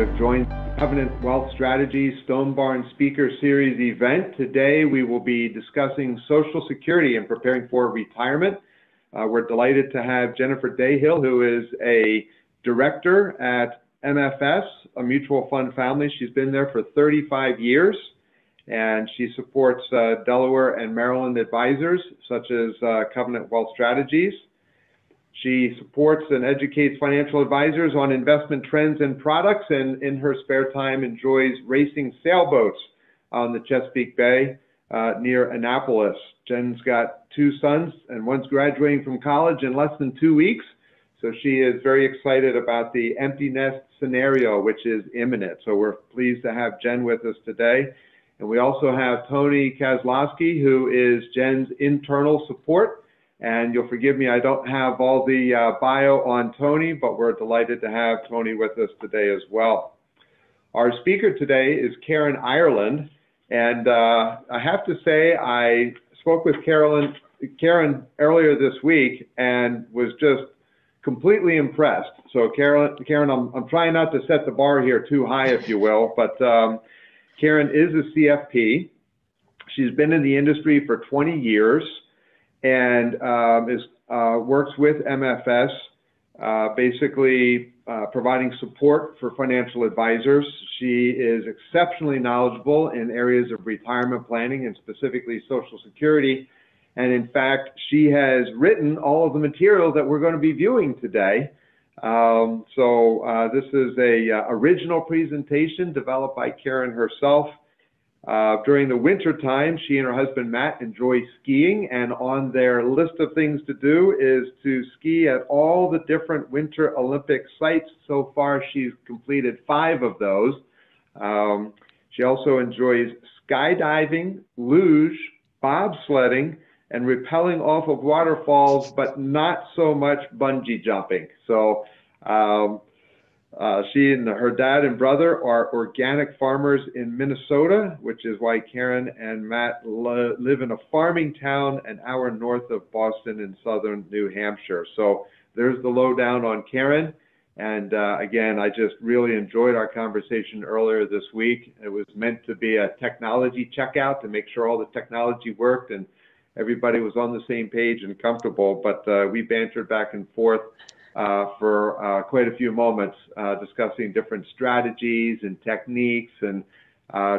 have joined Covenant Wealth Strategies Stone Barn Speaker Series event. Today we will be discussing Social Security and preparing for retirement. Uh, we're delighted to have Jennifer Dayhill, who is a director at MFS, a mutual fund family. She's been there for 35 years and she supports uh, Delaware and Maryland advisors such as uh, Covenant Wealth Strategies. She supports and educates financial advisors on investment trends and products, and in her spare time enjoys racing sailboats on the Chesapeake Bay uh, near Annapolis. Jen's got two sons, and one's graduating from college in less than two weeks. So she is very excited about the empty nest scenario, which is imminent. So we're pleased to have Jen with us today. And we also have Tony Kozlowski, who is Jen's internal support. And you'll forgive me, I don't have all the uh, bio on Tony, but we're delighted to have Tony with us today as well. Our speaker today is Karen Ireland. And uh, I have to say, I spoke with Carolyn, Karen earlier this week and was just completely impressed. So Karen, Karen, I'm, I'm trying not to set the bar here too high, if you will, but um, Karen is a CFP. She's been in the industry for 20 years and um, is uh, works with MFS, uh, basically uh, providing support for financial advisors. She is exceptionally knowledgeable in areas of retirement planning and specifically Social Security. And in fact, she has written all of the material that we're going to be viewing today. Um, so uh, this is a uh, original presentation developed by Karen herself. Uh, during the winter time, she and her husband Matt enjoy skiing, and on their list of things to do is to ski at all the different Winter Olympic sites. So far, she's completed five of those. Um, she also enjoys skydiving, luge, bobsledding, and rappelling off of waterfalls, but not so much bungee jumping. So um, uh, she and her dad and brother are organic farmers in Minnesota, which is why Karen and Matt lo- live in a farming town an hour north of Boston in southern New Hampshire. So there's the lowdown on Karen. And uh, again, I just really enjoyed our conversation earlier this week. It was meant to be a technology checkout to make sure all the technology worked and everybody was on the same page and comfortable. But uh, we bantered back and forth for uh, quite a few moments uh, discussing different strategies and techniques and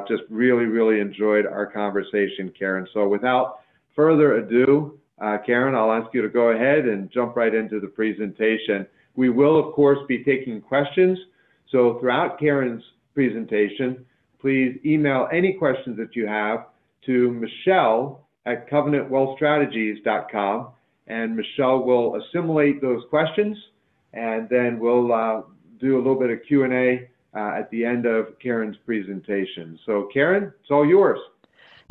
just really, really enjoyed our conversation, Karen. So without further ado, Karen, I'll ask you to go ahead and jump right into the presentation. We will, of course, be taking questions. So throughout Karen's presentation, please email any questions that you have to Michelle at covenantwealthstrategies.com and Michelle will assimilate those questions, and then we'll uh, do a little bit of Q&A uh, at the end of Karen's presentation. So Karen, it's all yours.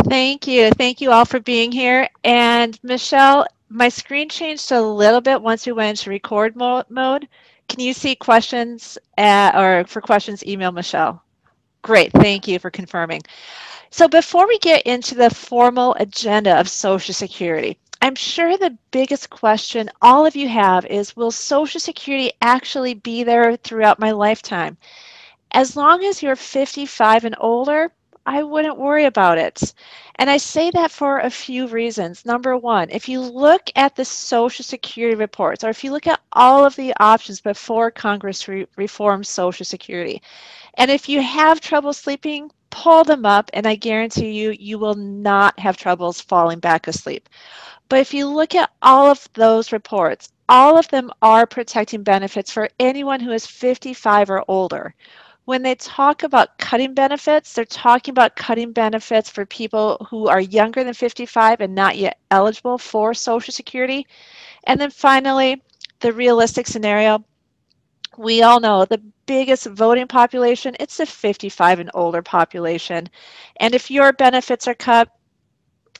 Thank you. Thank you all for being here. And Michelle, my screen changed a little bit once we went into record mo mode. Can you see questions at, or for questions, email Michelle. Great. Thank you for confirming. So before we get into the formal agenda of Social Security, I'm sure the biggest question all of you have is Will Social Security actually be there throughout my lifetime? As long as you're 55 and older, I wouldn't worry about it. And I say that for a few reasons. Number one, if you look at the Social Security reports, or if you look at all of the options before Congress re- Social Security, and if you have trouble sleeping, pull them up, and I guarantee you, you will not have troubles falling back asleep. But if you look at all of those reports, all of them are protecting benefits for anyone who is 55 or older. When they talk about cutting benefits, they're talking about cutting benefits for people who are younger than 55 and not yet eligible for Social Security. And then finally, the realistic scenario we all know the biggest voting population it's the 55 and older population and if your benefits are cut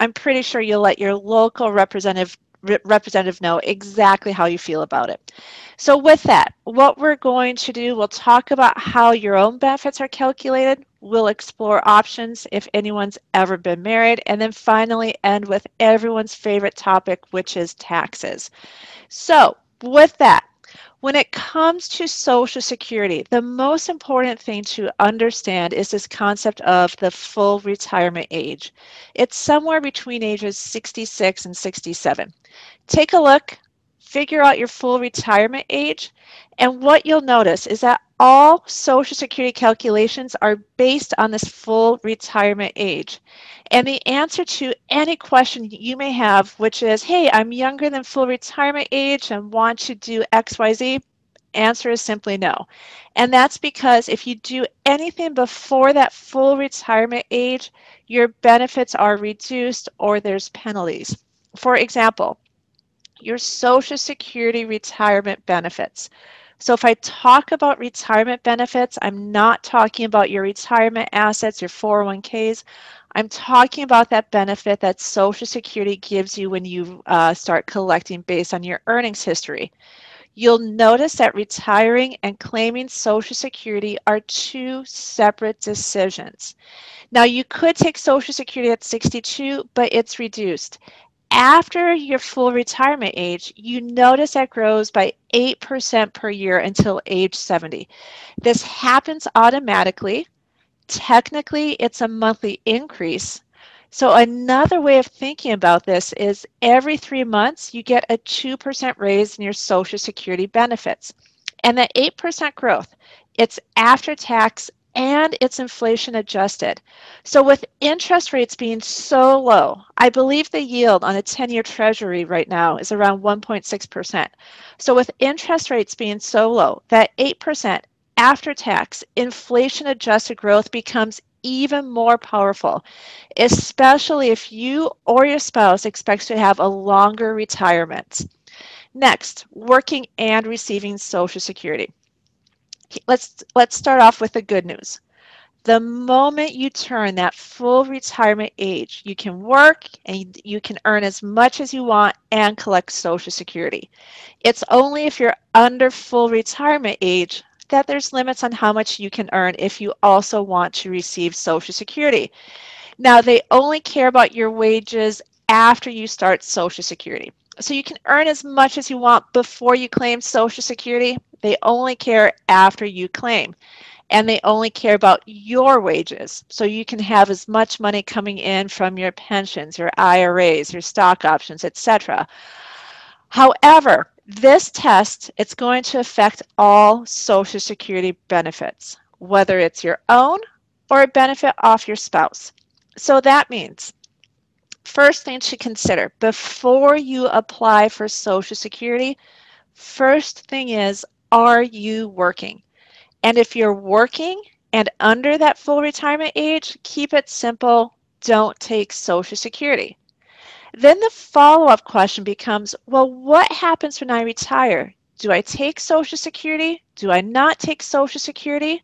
I'm pretty sure you'll let your local representative representative know exactly how you feel about it. So with that, what we're going to do, we'll talk about how your own benefits are calculated. We'll explore options if anyone's ever been married, and then finally end with everyone's favorite topic, which is taxes. So with that, When it comes to Social Security, the most important thing to understand is this concept of the full retirement age. It's somewhere between ages 66 and 67. Take a look, figure out your full retirement age, and what you'll notice is that all Social Security calculations are based on this full retirement age. And the answer to any question you may have, which is, hey, I'm younger than full retirement age and want to do XYZ, answer is simply no. And that's because if you do anything before that full retirement age, your benefits are reduced or there's penalties. For example, your Social Security retirement benefits. So if I talk about retirement benefits, I'm not talking about your retirement assets, your 401ks. I'm talking about that benefit that Social Security gives you when you uh, start collecting based on your earnings history. You'll notice that retiring and claiming Social Security are two separate decisions. Now, you could take Social Security at 62, but it's reduced. After your full retirement age, you notice that grows by 8% per year until age 70. This happens automatically technically it's a monthly increase. So another way of thinking about this is every three months you get a 2% raise in your Social Security benefits. And that 8% growth, it's after tax and it's inflation adjusted. So with interest rates being so low, I believe the yield on a 10-year treasury right now is around 1.6%. So with interest rates being so low, that 8% after tax, inflation adjusted growth becomes even more powerful, especially if you or your spouse expects to have a longer retirement. Next, working and receiving Social Security. Let's, let's start off with the good news. The moment you turn that full retirement age, you can work and you can earn as much as you want and collect Social Security. It's only if you're under full retirement age that there's limits on how much you can earn if you also want to receive Social Security. Now, they only care about your wages after you start Social Security. So you can earn as much as you want before you claim Social Security. They only care after you claim. And they only care about your wages. So you can have as much money coming in from your pensions, your IRAs, your stock options, etc. However, this test, it's going to affect all Social Security benefits, whether it's your own or a benefit off your spouse. So that means first thing to consider before you apply for Social Security, first thing is, are you working? And if you're working and under that full retirement age, keep it simple. Don't take Social Security. Then the follow up question becomes well, what happens when I retire? Do I take Social Security? Do I not take Social Security?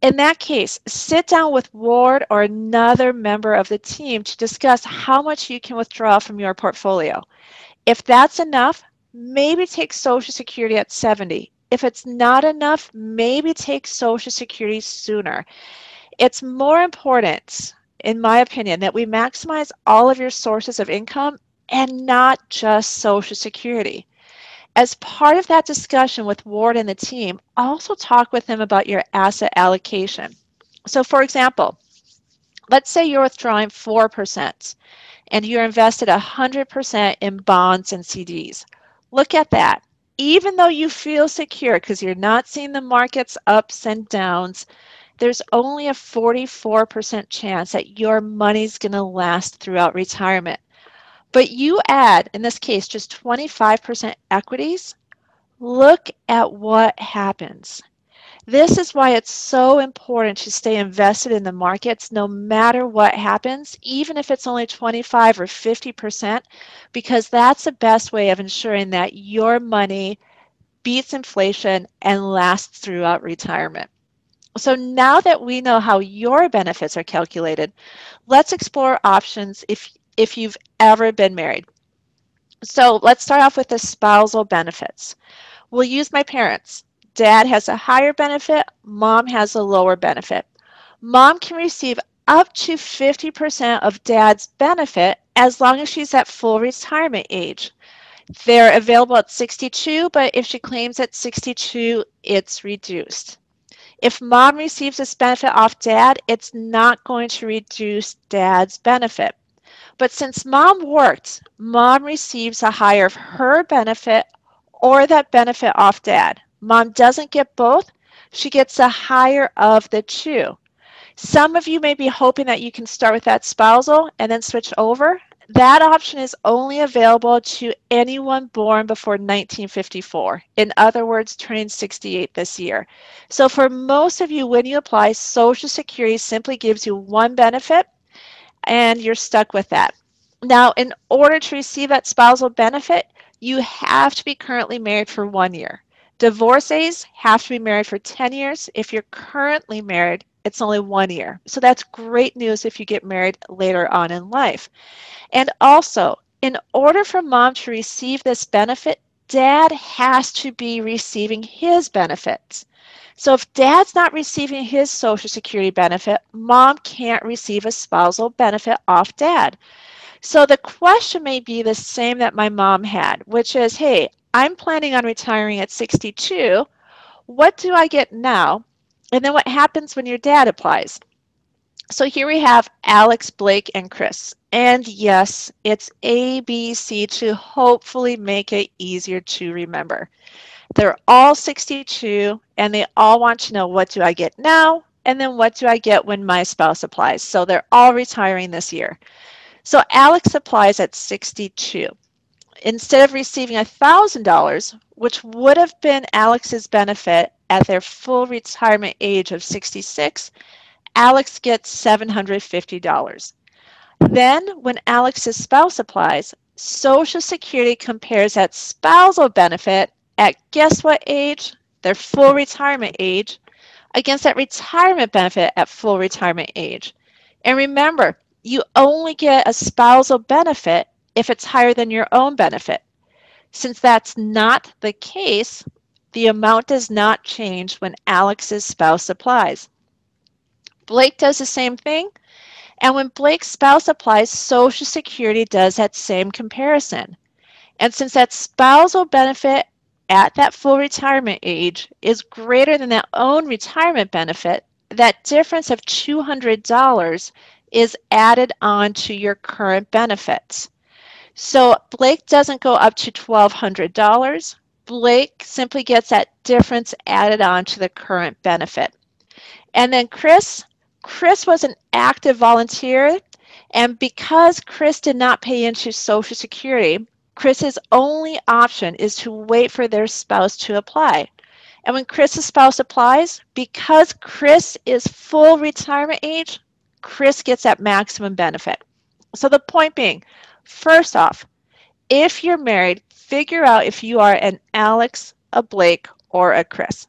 In that case, sit down with Ward or another member of the team to discuss how much you can withdraw from your portfolio. If that's enough, maybe take Social Security at 70. If it's not enough, maybe take Social Security sooner. It's more important in my opinion, that we maximize all of your sources of income and not just Social Security. As part of that discussion with Ward and the team, also talk with them about your asset allocation. So, for example, let's say you're withdrawing 4% and you're invested 100% in bonds and CDs. Look at that. Even though you feel secure because you're not seeing the market's ups and downs, there's only a 44% chance that your money's going to last throughout retirement. But you add, in this case, just 25% equities, look at what happens. This is why it's so important to stay invested in the markets no matter what happens, even if it's only 25 or 50%, because that's the best way of ensuring that your money beats inflation and lasts throughout retirement. So now that we know how your benefits are calculated, let's explore options if, if you've ever been married. So let's start off with the spousal benefits. We'll use my parents. Dad has a higher benefit, mom has a lower benefit. Mom can receive up to 50% of dad's benefit as long as she's at full retirement age. They're available at 62, but if she claims at 62, it's reduced. If mom receives this benefit off dad, it's not going to reduce dad's benefit. But since mom worked, mom receives a higher of her benefit or that benefit off dad. Mom doesn't get both, she gets a higher of the two. Some of you may be hoping that you can start with that spousal and then switch over. That option is only available to anyone born before 1954. In other words, turning 68 this year. So for most of you, when you apply, Social Security simply gives you one benefit and you're stuck with that. Now, in order to receive that spousal benefit, you have to be currently married for one year. Divorcees have to be married for 10 years. If you're currently married, it's only one year. So that's great news if you get married later on in life. And also, in order for mom to receive this benefit, dad has to be receiving his benefits. So if dad's not receiving his Social Security benefit, mom can't receive a spousal benefit off dad. So the question may be the same that my mom had, which is, hey, I'm planning on retiring at 62. What do I get now? And then what happens when your dad applies? So here we have Alex, Blake, and Chris. And yes, it's A, B, C to hopefully make it easier to remember. They're all 62 and they all want to know what do I get now? And then what do I get when my spouse applies? So they're all retiring this year. So Alex applies at 62. Instead of receiving $1,000, which would have been Alex's benefit at their full retirement age of 66, Alex gets $750. Then, when Alex's spouse applies, Social Security compares that spousal benefit at guess what age? Their full retirement age against that retirement benefit at full retirement age. And remember, you only get a spousal benefit if it's higher than your own benefit. Since that's not the case, the amount does not change when Alex's spouse applies. Blake does the same thing, and when Blake's spouse applies, Social Security does that same comparison. And since that spousal benefit at that full retirement age is greater than that own retirement benefit, that difference of $200 is added on to your current benefits. So Blake doesn't go up to $1,200. Blake simply gets that difference added on to the current benefit. And then Chris, Chris was an active volunteer, and because Chris did not pay into Social Security, Chris's only option is to wait for their spouse to apply. And when Chris's spouse applies, because Chris is full retirement age, Chris gets that maximum benefit. So the point being, first off, if you're married, figure out if you are an Alex, a Blake, or a Chris.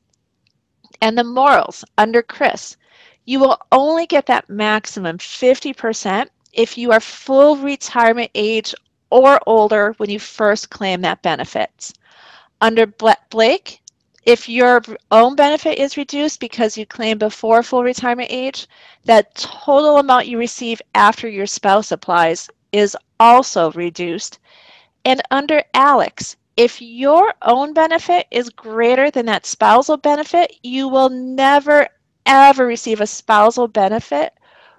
And the morals under Chris, you will only get that maximum 50% if you are full retirement age or older when you first claim that benefit. Under Blake, if your own benefit is reduced because you claim before full retirement age, that total amount you receive after your spouse applies is also reduced. And under Alex, if your own benefit is greater than that spousal benefit, you will never ever receive a spousal benefit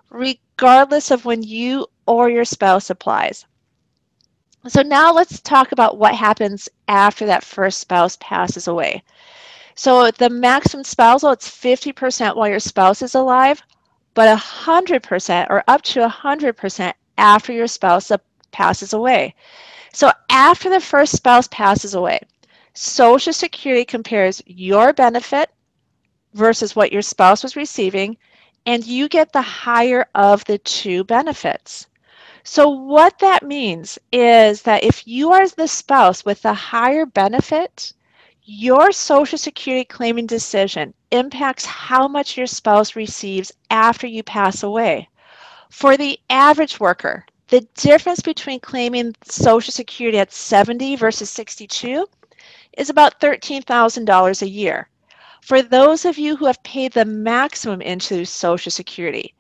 regardless of when you or your spouse applies. So now let's talk about what happens after that first spouse passes away. So the maximum spousal, it's 50% while your spouse is alive, but 100% or up to 100% after your spouse passes away. So after the first spouse passes away, Social Security compares your benefit versus what your spouse was receiving, and you get the higher of the two benefits. So, what that means is that if you are the spouse with the higher benefit, your Social Security claiming decision impacts how much your spouse receives after you pass away. For the average worker, the difference between claiming Social Security at 70 versus 62 is about $13,000 a year. For those of you who have paid the maximum into Social Security,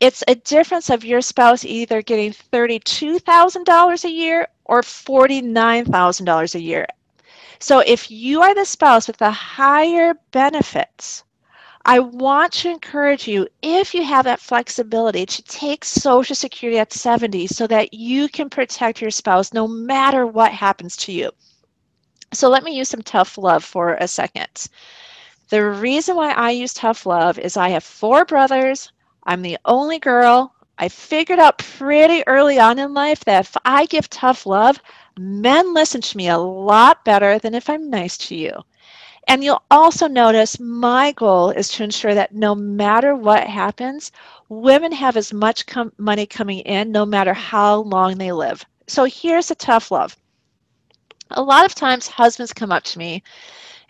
it's a difference of your spouse either getting $32,000 a year or $49,000 a year. So if you are the spouse with the higher benefits, I want to encourage you, if you have that flexibility, to take Social Security at 70 so that you can protect your spouse no matter what happens to you. So let me use some tough love for a second. The reason why I use tough love is I have four brothers. I'm the only girl. I figured out pretty early on in life that if I give tough love, men listen to me a lot better than if I'm nice to you. And you'll also notice my goal is to ensure that no matter what happens, women have as much com- money coming in no matter how long they live. So here's a tough love. A lot of times, husbands come up to me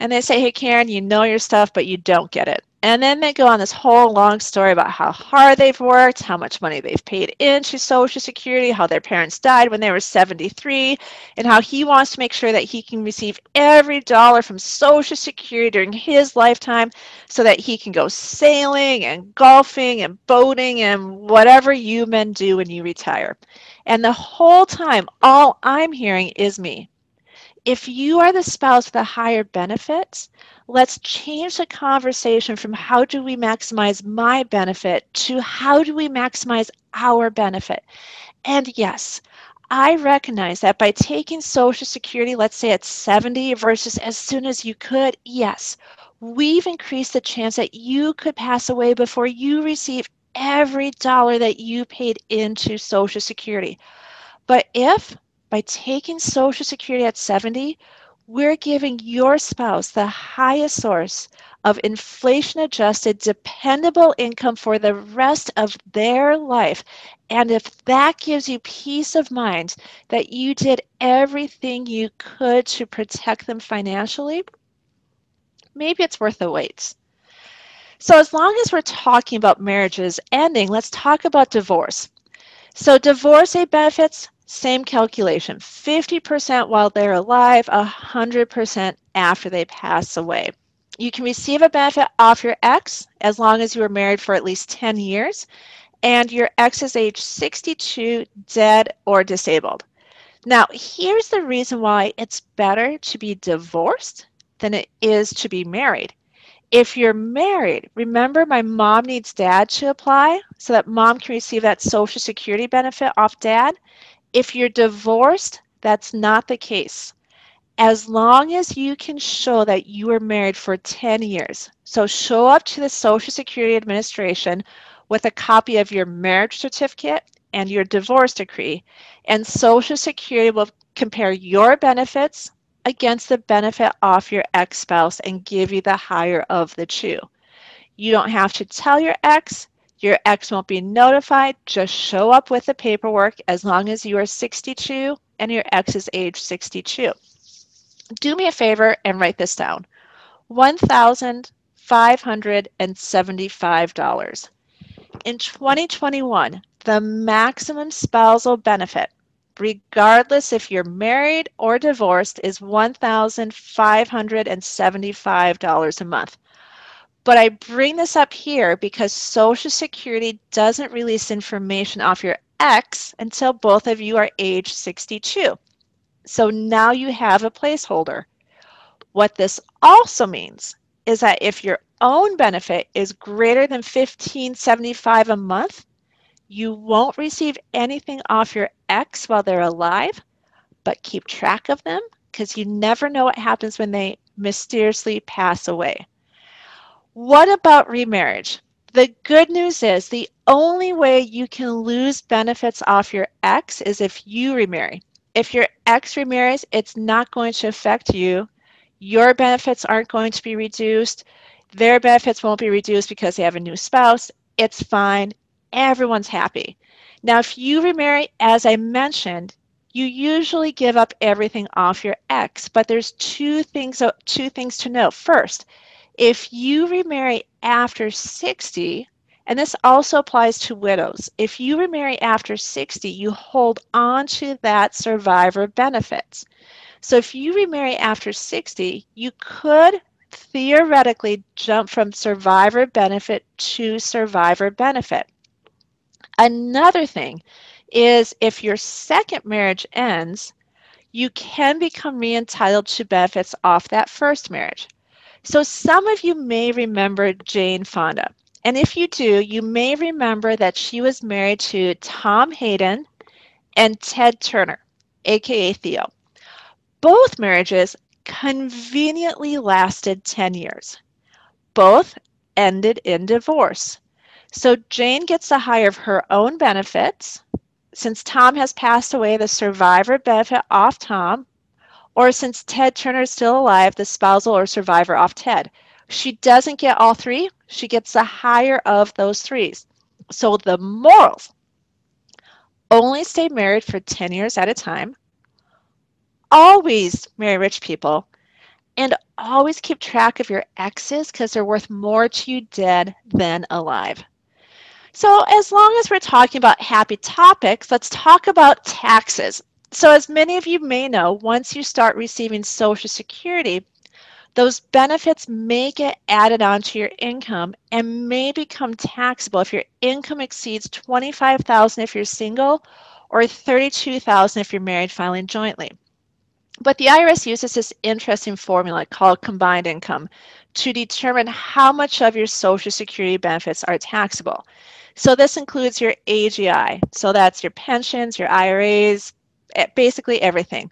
and they say, Hey, Karen, you know your stuff, but you don't get it. And then they go on this whole long story about how hard they've worked, how much money they've paid into Social Security, how their parents died when they were 73, and how he wants to make sure that he can receive every dollar from Social Security during his lifetime so that he can go sailing and golfing and boating and whatever you men do when you retire. And the whole time, all I'm hearing is me. If you are the spouse with the higher benefits, let's change the conversation from how do we maximize my benefit to how do we maximize our benefit. And yes, I recognize that by taking Social Security, let's say at 70 versus as soon as you could, yes, we've increased the chance that you could pass away before you receive every dollar that you paid into Social Security. But if by taking Social Security at 70, we're giving your spouse the highest source of inflation adjusted, dependable income for the rest of their life. And if that gives you peace of mind that you did everything you could to protect them financially, maybe it's worth the wait. So, as long as we're talking about marriages ending, let's talk about divorce. So, divorcee benefits same calculation 50% while they're alive, 100% after they pass away. You can receive a benefit off your ex as long as you were married for at least 10 years and your ex is age 62, dead, or disabled. Now, here's the reason why it's better to be divorced than it is to be married. If you're married, remember my mom needs dad to apply so that mom can receive that Social Security benefit off dad. If you're divorced, that's not the case. As long as you can show that you were married for 10 years. So show up to the Social Security Administration with a copy of your marriage certificate and your divorce decree, and Social Security will compare your benefits against the benefit off your ex spouse and give you the higher of the two. You don't have to tell your ex, your ex won't be notified. Just show up with the paperwork as long as you are 62 and your ex is age 62. Do me a favor and write this down $1,575. In 2021, the maximum spousal benefit, regardless if you're married or divorced, is $1,575 a month. But I bring this up here because Social Security doesn't release information off your ex until both of you are age 62. So now you have a placeholder. What this also means is that if your own benefit is greater than 1575 a month, you won't receive anything off your ex while they're alive, but keep track of them because you never know what happens when they mysteriously pass away. What about remarriage? The good news is the only way you can lose benefits off your ex is if you remarry. If your ex remarries, it's not going to affect you. Your benefits aren't going to be reduced. Their benefits won't be reduced because they have a new spouse. It's fine. Everyone's happy. Now, if you remarry, as I mentioned, you usually give up everything off your ex, but there's two things two things to know. First, if you remarry after 60, and this also applies to widows, if you remarry after 60, you hold on to that survivor benefits. So if you remarry after 60, you could theoretically jump from survivor benefit to survivor benefit. Another thing is if your second marriage ends, you can become re-entitled to benefits off that first marriage. So some of you may remember Jane Fonda. And if you do, you may remember that she was married to Tom Hayden and Ted Turner, aka Theo. Both marriages conveniently lasted 10 years. Both ended in divorce. So Jane gets higher of her own benefits. Since Tom has passed away, the survivor benefit off Tom, or since Ted Turner is still alive, the spousal or survivor off Ted. She doesn't get all three, she gets the higher of those threes. So the morals only stay married for 10 years at a time, always marry rich people, and always keep track of your exes because they're worth more to you dead than alive. So, as long as we're talking about happy topics, let's talk about taxes. So, as many of you may know, once you start receiving Social Security, those benefits may get added onto your income and may become taxable if your income exceeds 25,000 if you're single or 32,000 if you're married filing jointly. But the IRS uses this interesting formula called combined income to determine how much of your Social Security benefits are taxable. So this includes your AGI. So that's your pensions, your IRAs, basically everything,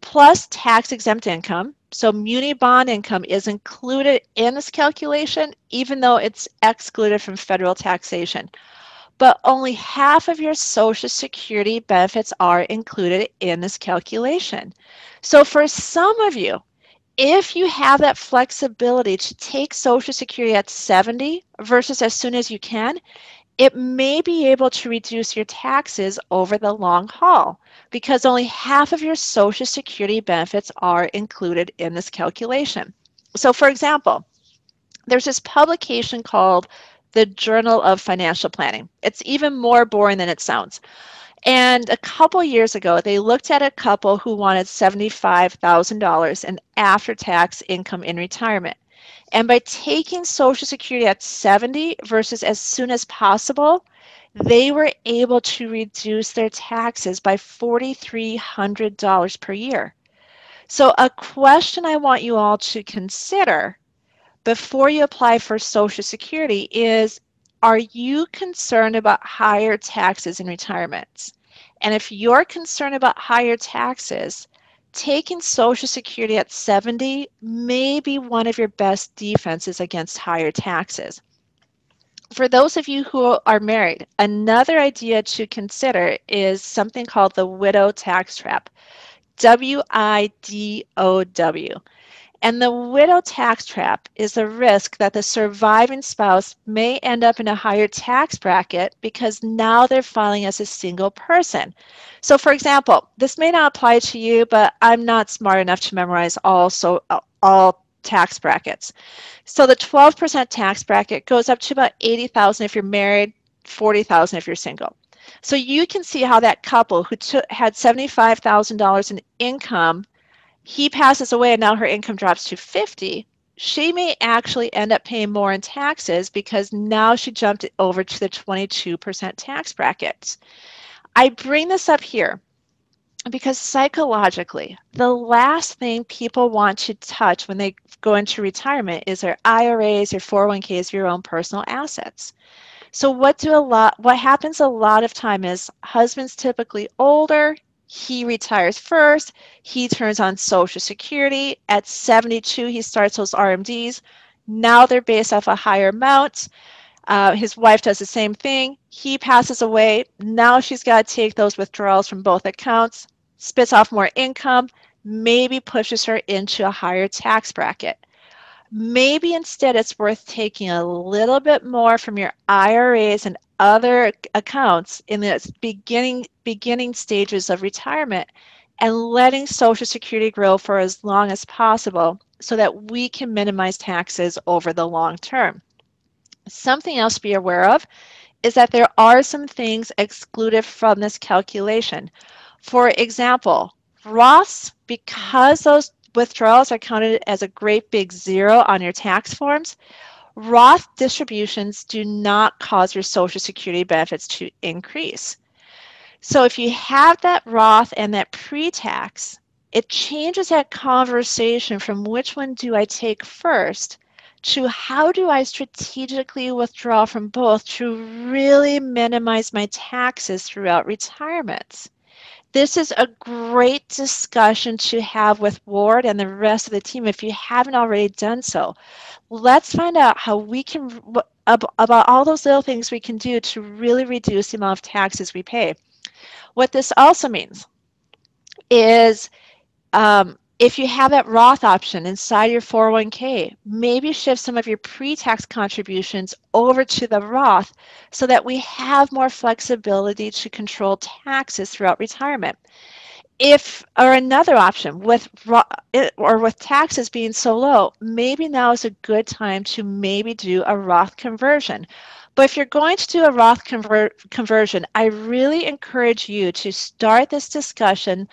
plus tax exempt income. So muni bond income is included in this calculation, even though it's excluded from federal taxation but only half of your Social Security benefits are included in this calculation. So for some of you, if you have that flexibility to take Social Security at 70 versus as soon as you can, it may be able to reduce your taxes over the long haul because only half of your Social Security benefits are included in this calculation. So, for example, there's this publication called the Journal of Financial Planning. It's even more boring than it sounds. And a couple years ago, they looked at a couple who wanted $75,000 in after tax income in retirement. And by taking Social Security at 70 versus as soon as possible, they were able to reduce their taxes by $4,300 per year. So, a question I want you all to consider before you apply for Social Security is Are you concerned about higher taxes in retirement? And if you're concerned about higher taxes, taking Social Security at 70 may be one of your best defenses against higher taxes. For those of you who are married, another idea to consider is something called the widow tax trap. W I D O W. And the widow tax trap is the risk that the surviving spouse may end up in a higher tax bracket because now they're filing as a single person. So, for example, this may not apply to you, but I'm not smart enough to memorize all so all tax brackets. So the 12% tax bracket goes up to about 80,000 if you're married, 40,000 if you're single. So you can see how that couple who had $75,000 in income he passes away and now her income drops to 50 she may actually end up paying more in taxes because now she jumped over to the 22% tax bracket. I bring this up here because psychologically, the last thing people want to touch when they go into retirement is their IRAs, your 401ks, your own personal assets. So what do a lot what happens a lot of time is husbands typically older, he retires first. He turns on Social Security. At 72, he starts those RMDs. Now they're based off a higher amount. Uh, his wife does the same thing. He passes away. Now she's got to take those withdrawals from both accounts, spits off more income, maybe pushes her into a higher tax bracket. Maybe instead it's worth taking a little bit more from your IRAs and other accounts in the beginning beginning stages of retirement and letting social security grow for as long as possible so that we can minimize taxes over the long term. Something else to be aware of is that there are some things excluded from this calculation. For example, Roths, because those withdrawals are counted as a great big zero on your tax forms, Roth distributions do not cause your Social Security benefits to increase. So if you have that Roth and that pre tax, it changes that conversation from which one do I take first to how do I strategically withdraw from both to really minimize my taxes throughout retirement. This is a great discussion to have with Ward and the rest of the team if you haven't already done so. Let's find out how we can, about all those little things we can do to really reduce the amount of taxes we pay. What this also means is um, if you have that Roth option inside your 401k, maybe shift some of your pre-tax contributions over to the Roth so that we have more flexibility to control taxes throughout retirement. If or another option with eh, or with taxes being so low, maybe now is a good time to maybe do a Roth conversion. But if you're going to do a Roth convert, conversion, I really encourage you to start this discussion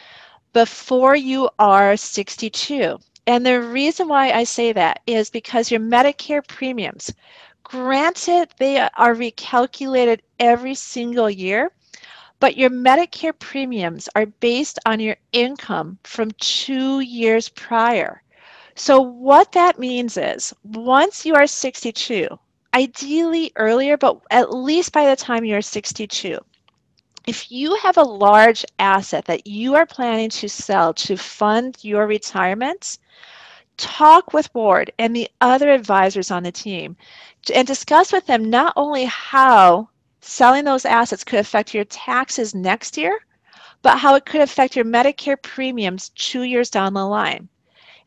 before you are 62. And the reason why I say that is because your Medicare premiums, granted, they are recalculated every single year, but your Medicare premiums are based on your income from two years prior. So, what that means is once you are 62, ideally earlier, but at least by the time you're 62, if you have a large asset that you are planning to sell to fund your retirement, talk with Ward and the other advisors on the team and discuss with them not only how selling those assets could affect your taxes next year, but how it could affect your Medicare premiums two years down the line.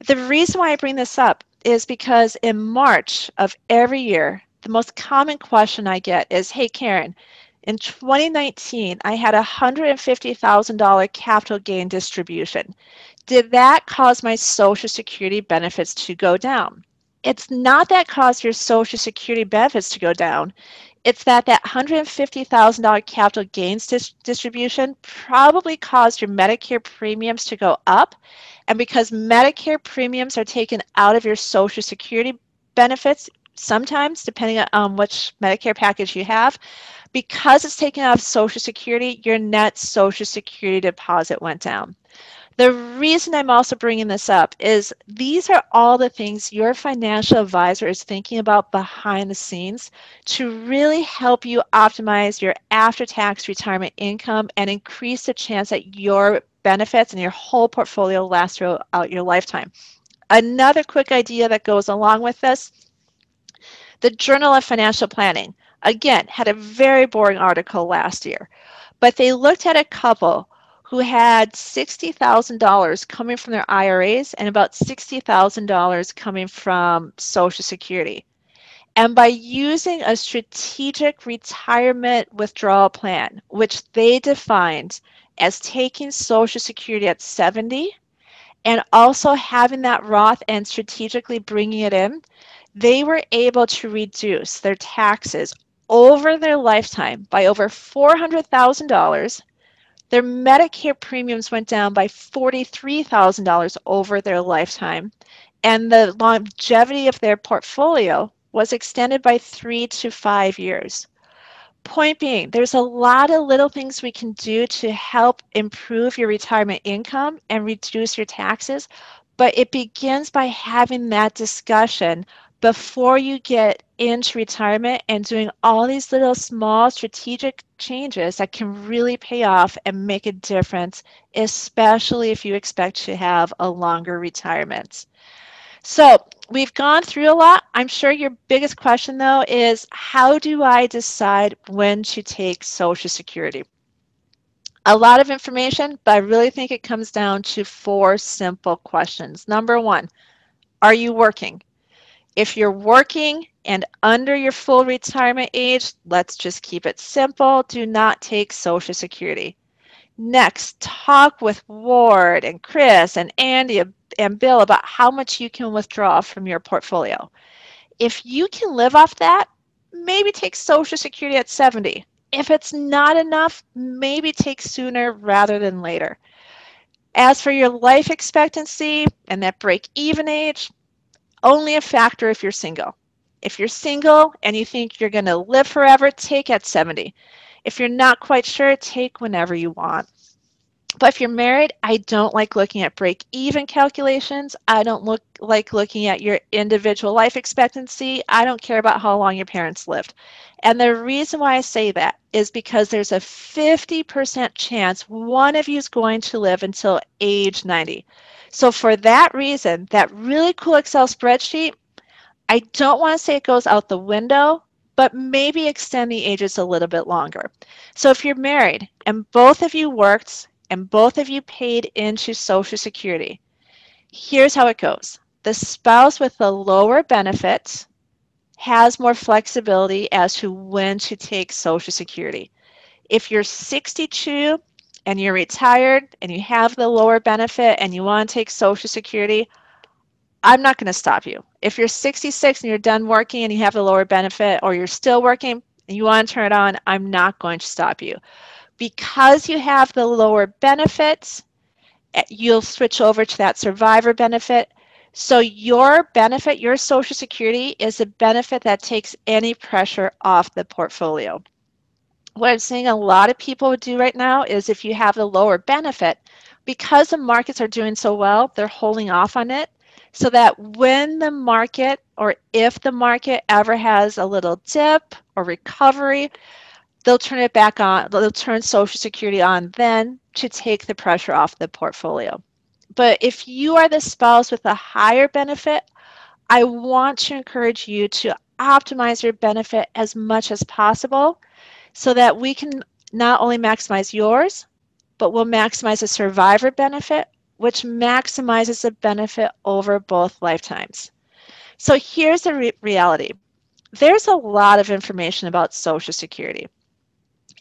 The reason why I bring this up is because in March of every year, the most common question I get is, Hey, Karen, in 2019, I had a $150,000 capital gain distribution. Did that cause my Social Security benefits to go down? It's not that caused your Social Security benefits to go down. It's that that $150,000 capital gains dis- distribution probably caused your Medicare premiums to go up. And because Medicare premiums are taken out of your Social Security benefits, sometimes depending on which Medicare package you have, because it's taken out of Social Security, your net Social Security deposit went down. The reason I'm also bringing this up is these are all the things your financial advisor is thinking about behind the scenes to really help you optimize your after tax retirement income and increase the chance that your benefits and your whole portfolio last throughout your lifetime. Another quick idea that goes along with this the Journal of Financial Planning again, had a very boring article last year, but they looked at a couple who had $60,000 coming from their IRAs and about $60,000 coming from Social Security. And by using a strategic retirement withdrawal plan, which they defined as taking Social Security at 70 and also having that Roth and strategically bringing it in, they were able to reduce their taxes over their lifetime by over $400,000. Their Medicare premiums went down by $43,000 over their lifetime, and the longevity of their portfolio was extended by three to five years. Point being, there's a lot of little things we can do to help improve your retirement income and reduce your taxes, but it begins by having that discussion before you get into retirement and doing all these little small strategic changes that can really pay off and make a difference, especially if you expect to have a longer retirement. So we've gone through a lot. I'm sure your biggest question though is how do I decide when to take Social Security? A lot of information, but I really think it comes down to four simple questions. Number one, are you working? If you're working and under your full retirement age, let's just keep it simple. Do not take Social Security. Next, talk with Ward and Chris and Andy and Bill about how much you can withdraw from your portfolio. If you can live off that, maybe take Social Security at 70. If it's not enough, maybe take sooner rather than later. As for your life expectancy and that break even age, only a factor if you're single. If you're single and you think you're going to live forever, take at 70. If you're not quite sure, take whenever you want. But if you're married, I don't like looking at break even calculations. I don't look like looking at your individual life expectancy. I don't care about how long your parents lived. And the reason why I say that is because there's a 50% chance one of you is going to live until age 90. So for that reason, that really cool Excel spreadsheet, I don't want to say it goes out the window, but maybe extend the ages a little bit longer. So if you're married and both of you worked and both of you paid into Social Security, here's how it goes. The spouse with the lower benefits has more flexibility as to when to take Social Security. If you're 62 and you're retired and you have the lower benefit and you want to take Social Security, I'm not going to stop you. If you're 66 and you're done working and you have the lower benefit or you're still working and you want to turn it on, I'm not going to stop you because you have the lower benefits, eh, you'll switch over to that survivor benefit. So your benefit, your Social Security, is a benefit that takes any pressure off the portfolio. What I'm seeing a lot of people do right now is if you have the lower benefit, because the markets are doing so well, they're holding off on it so that when the market or if the market ever has a little dip or recovery, they'll turn it back on, they'll turn Social Security on then to take the pressure off the portfolio. But if you are the spouse with a higher benefit, I want to encourage you to optimize your benefit as much as possible so that we can not only maximize yours, but we'll maximize the survivor benefit, which maximizes the benefit over both lifetimes. So here's the re reality. There's a lot of information about Social Security.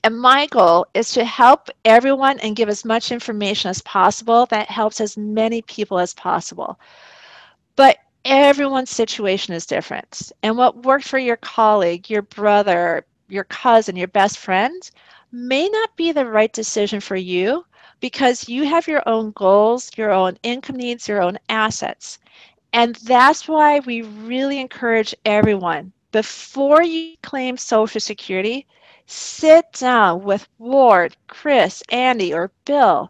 And my goal is to help everyone and give as much information as possible that helps as many people as possible. But everyone's situation is different. And what worked for your colleague, your brother, your cousin, your best friend may not be the right decision for you because you have your own goals, your own income needs, your own assets. And that's why we really encourage everyone before you claim Social Security, Sit down with Ward, Chris, Andy, or Bill.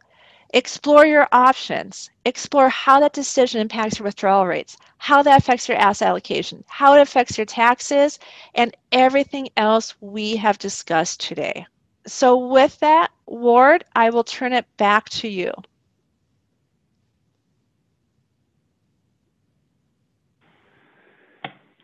Explore your options. Explore how that decision impacts your withdrawal rates, how that affects your asset allocation, how it affects your taxes, and everything else we have discussed today. So, with that, Ward, I will turn it back to you.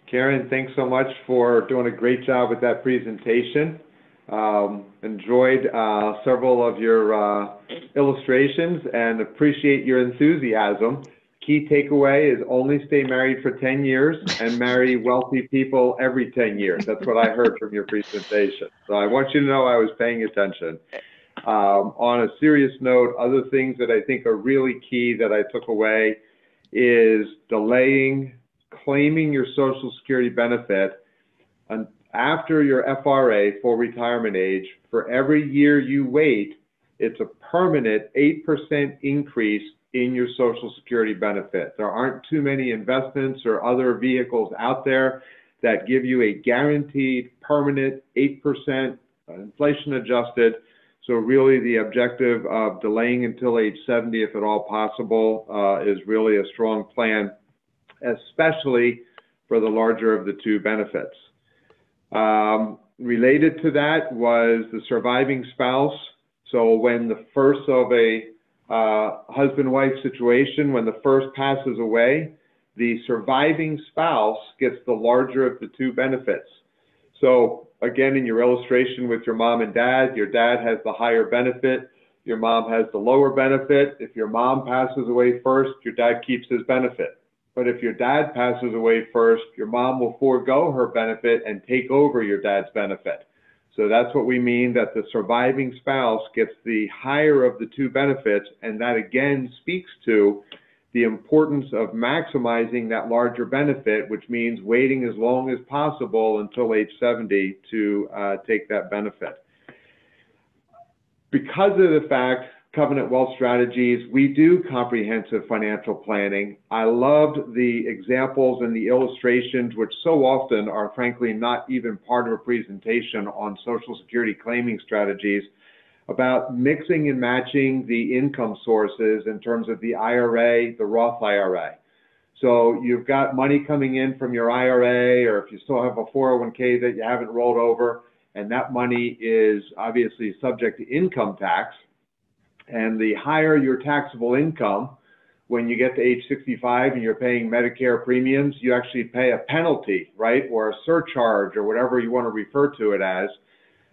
Karen, thanks so much for doing a great job with that presentation. Um, enjoyed uh, several of your uh, illustrations and appreciate your enthusiasm. Key takeaway is only stay married for 10 years and marry wealthy people every 10 years. That's what I heard from your presentation. So I want you to know I was paying attention. Um, on a serious note, other things that I think are really key that I took away is delaying claiming your Social Security benefit after your FRA, full retirement age, for every year you wait, it's a permanent 8% increase in your Social Security benefit. There aren't too many investments or other vehicles out there that give you a guaranteed permanent 8% inflation adjusted. So really the objective of delaying until age 70, if at all possible, uh, is really a strong plan, especially for the larger of the two benefits. Um, related to that was the surviving spouse. So when the first of a uh, husband-wife situation, when the first passes away, the surviving spouse gets the larger of the two benefits. So again, in your illustration with your mom and dad, your dad has the higher benefit, your mom has the lower benefit. If your mom passes away first, your dad keeps his benefit. But if your dad passes away first, your mom will forego her benefit and take over your dad's benefit. So that's what we mean that the surviving spouse gets the higher of the two benefits. And that again speaks to the importance of maximizing that larger benefit, which means waiting as long as possible until age 70 to uh, take that benefit. Because of the fact Covenant Wealth Strategies, we do comprehensive financial planning. I loved the examples and the illustrations, which so often are frankly not even part of a presentation on Social Security claiming strategies about mixing and matching the income sources in terms of the IRA, the Roth IRA. So you've got money coming in from your IRA, or if you still have a 401k that you haven't rolled over, and that money is obviously subject to income tax. And the higher your taxable income, when you get to age 65 and you're paying Medicare premiums, you actually pay a penalty, right? Or a surcharge or whatever you want to refer to it as.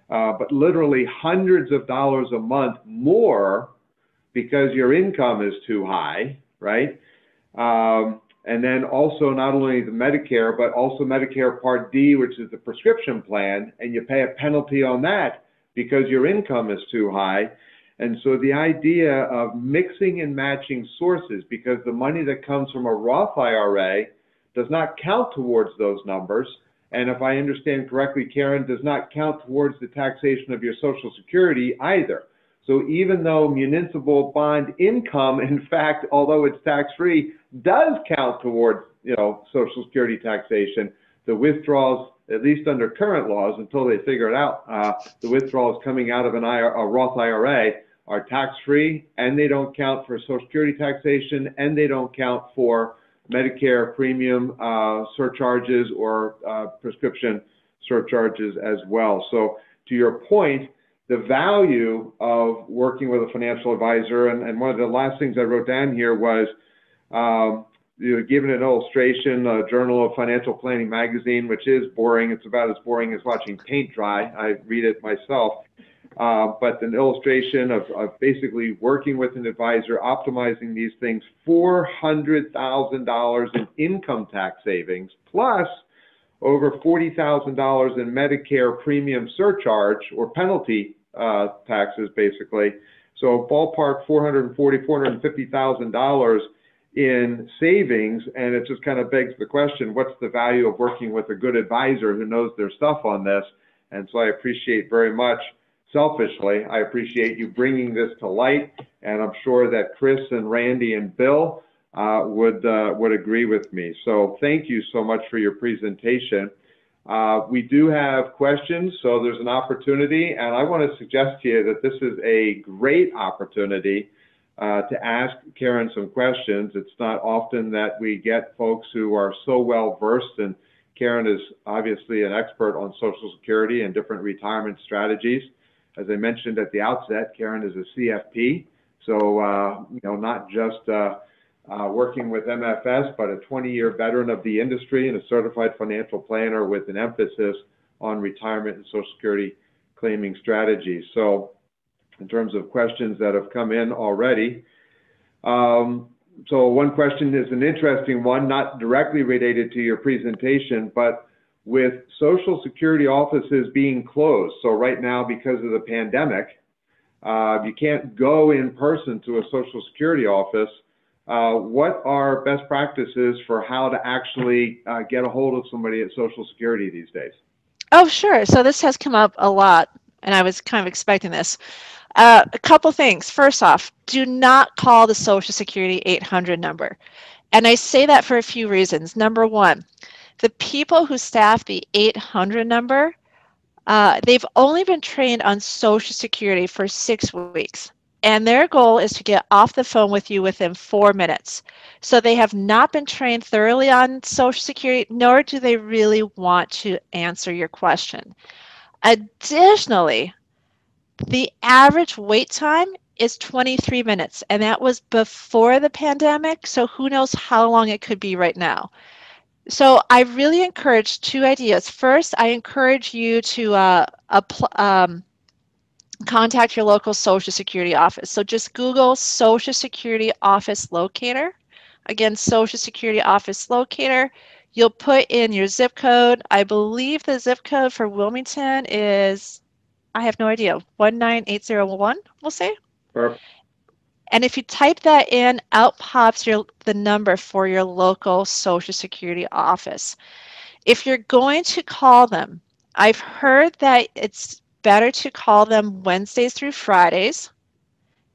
Uh, but literally hundreds of dollars a month more because your income is too high, right? Um, and then also not only the Medicare, but also Medicare Part D, which is the prescription plan, and you pay a penalty on that because your income is too high. And so the idea of mixing and matching sources, because the money that comes from a Roth IRA does not count towards those numbers. And if I understand correctly, Karen, does not count towards the taxation of your Social Security either. So even though municipal bond income, in fact, although it's tax-free, does count towards, you know, Social Security taxation, the withdrawals, at least under current laws, until they figure it out, uh, the withdrawals coming out of an IR, a Roth IRA are tax-free, and they don't count for Social Security taxation, and they don't count for Medicare premium uh, surcharges or uh, prescription surcharges as well. So to your point, the value of working with a financial advisor. And, and one of the last things I wrote down here was, um, you know, given an illustration, a Journal of Financial Planning magazine, which is boring. It's about as boring as watching paint dry. I read it myself. Uh, but an illustration of, of, basically working with an advisor, optimizing these things, $400,000 in income tax savings, plus over $40,000 in Medicare premium surcharge or penalty uh, taxes, basically. So ballpark 440, 450,000 dollars in savings, and it just kind of begs the question: What's the value of working with a good advisor who knows their stuff on this? And so I appreciate very much. Selfishly, I appreciate you bringing this to light, and I'm sure that Chris and Randy and Bill uh, would uh, would agree with me. So thank you so much for your presentation. Uh, we do have questions, so there's an opportunity, and I want to suggest to you that this is a great opportunity uh, to ask Karen some questions. It's not often that we get folks who are so well versed, and Karen is obviously an expert on Social Security and different retirement strategies. As I mentioned at the outset, Karen is a CFP, so uh, you know not just uh, uh, working with MFS, but a 20-year veteran of the industry and a certified financial planner with an emphasis on retirement and Social Security claiming strategies. So in terms of questions that have come in already, um, so one question is an interesting one, not directly related to your presentation, but with Social Security offices being closed, so right now because of the pandemic, uh, you can't go in person to a Social Security office uh, what are best practices for how to actually uh, get a hold of somebody at Social Security these days? Oh, sure. So this has come up a lot, and I was kind of expecting this. Uh, a couple things. First off, do not call the Social Security 800 number. And I say that for a few reasons. Number one, the people who staff the 800 number, uh, they've only been trained on Social Security for six weeks and their goal is to get off the phone with you within four minutes. So they have not been trained thoroughly on Social Security, nor do they really want to answer your question. Additionally, the average wait time is 23 minutes, and that was before the pandemic, so who knows how long it could be right now. So I really encourage two ideas. First, I encourage you to uh, apply. Um, contact your local Social Security office. So just Google Social Security Office Locator. Again, Social Security Office Locator. You'll put in your zip code. I believe the zip code for Wilmington is, I have no idea, 19801, we'll say. Perfect. And if you type that in, out pops your the number for your local Social Security office. If you're going to call them, I've heard that it's better to call them Wednesdays through Fridays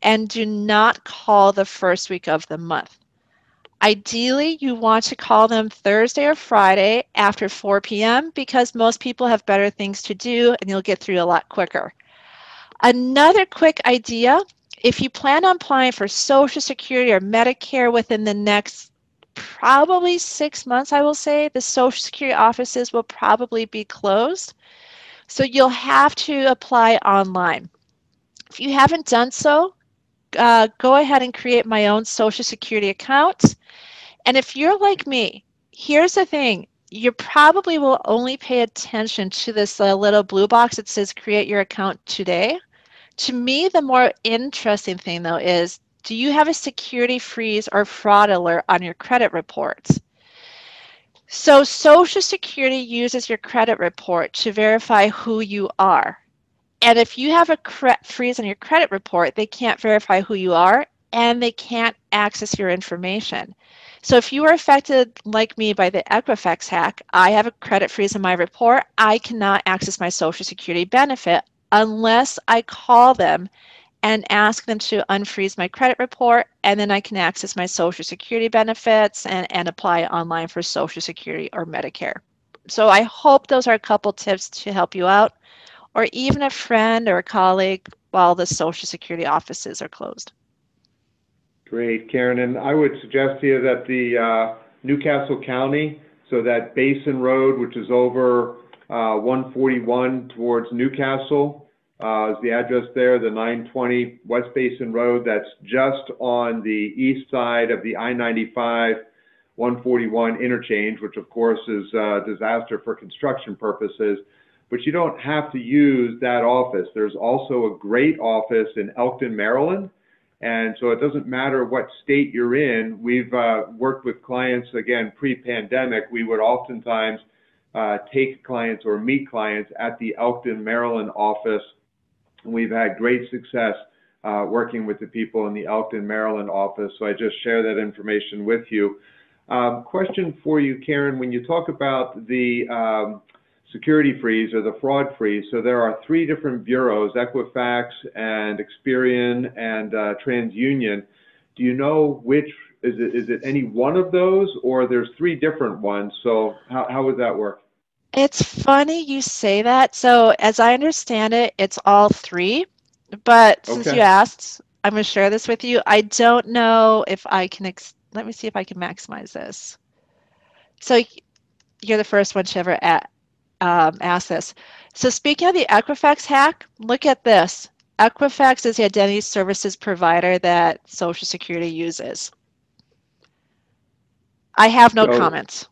and do not call the first week of the month. Ideally, you want to call them Thursday or Friday after 4 p.m. because most people have better things to do and you'll get through a lot quicker. Another quick idea, if you plan on applying for Social Security or Medicare within the next probably six months, I will say, the Social Security offices will probably be closed. So you'll have to apply online. If you haven't done so, uh, go ahead and create my own Social Security account. And if you're like me, here's the thing you probably will only pay attention to this uh, little blue box that says create your account today. To me, the more interesting thing though is do you have a security freeze or fraud alert on your credit reports? So Social Security uses your credit report to verify who you are. And if you have a freeze on your credit report, they can't verify who you are and they can't access your information. So if you were affected like me by the Equifax hack, I have a credit freeze in my report. I cannot access my Social Security benefit unless I call them and ask them to unfreeze my credit report, and then I can access my Social Security benefits and, and apply online for Social Security or Medicare. So I hope those are a couple tips to help you out, or even a friend or a colleague while the Social Security offices are closed. Great, Karen. And I would suggest to you that the uh, New Castle County, so that Basin Road, which is over uh, 141 towards New Castle, uh, is the address there, the 920 West Basin Road. That's just on the east side of the I-95 141 interchange, which of course is a disaster for construction purposes. But you don't have to use that office. There's also a great office in Elkton, Maryland, and so it doesn't matter what state you're in. We've uh, worked with clients, again, pre-pandemic, we would oftentimes uh, take clients or meet clients at the Elkton, Maryland office. And we've had great success uh, working with the people in the Elkton, Maryland office. So I just share that information with you. Um, question for you, Karen, when you talk about the um, security freeze or the fraud freeze. So there are three different bureaus, Equifax and Experian and uh, TransUnion. Do you know which, is it, is it any one of those or there's three different ones? So how, how would that work? It's funny you say that. So as I understand it, it's all three. But since okay. you asked, I'm going to share this with you. I don't know if I can, let me see if I can maximize this. So you're the first one to ever um, ask this. So speaking of the Equifax hack, look at this. Equifax is the identity services provider that Social Security uses. I have no comments.